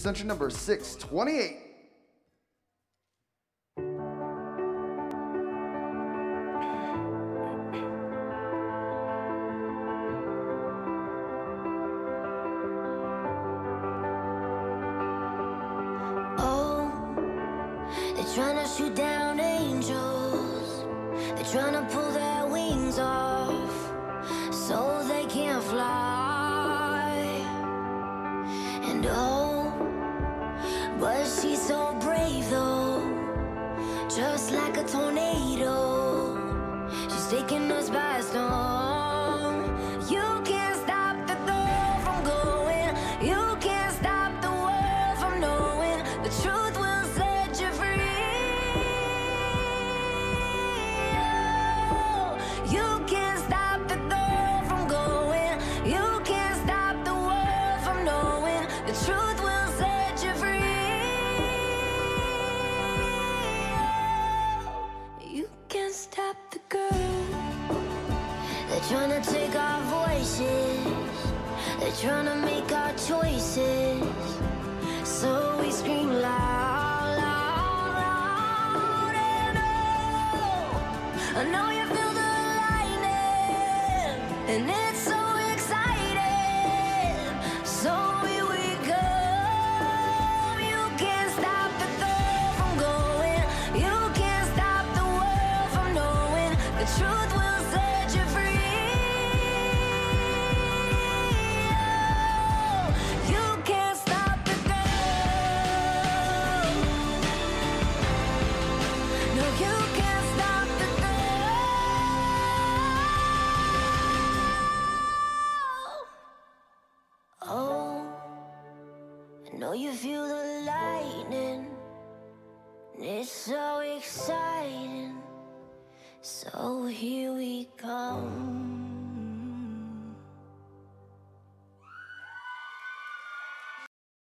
Extension number 628. Oh, they're trying to shoot down angels. They're trying to pull their wings off so they can't fly. And oh, she's so brave though, just like a tornado. She's taking us by storm. Trying to take our voices. They're trying to make our choices. So we scream loud, loud, loud. And oh, I know you feel the lightning. And it's so exciting. So we. You can't stop the from going. You can't stop the world from knowing. The truth know you feel the lightning. It's so exciting. So here we come.